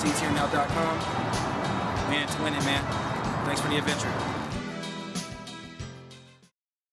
seatsherenow.com. Man, it's winning, man. Thanks for the adventure.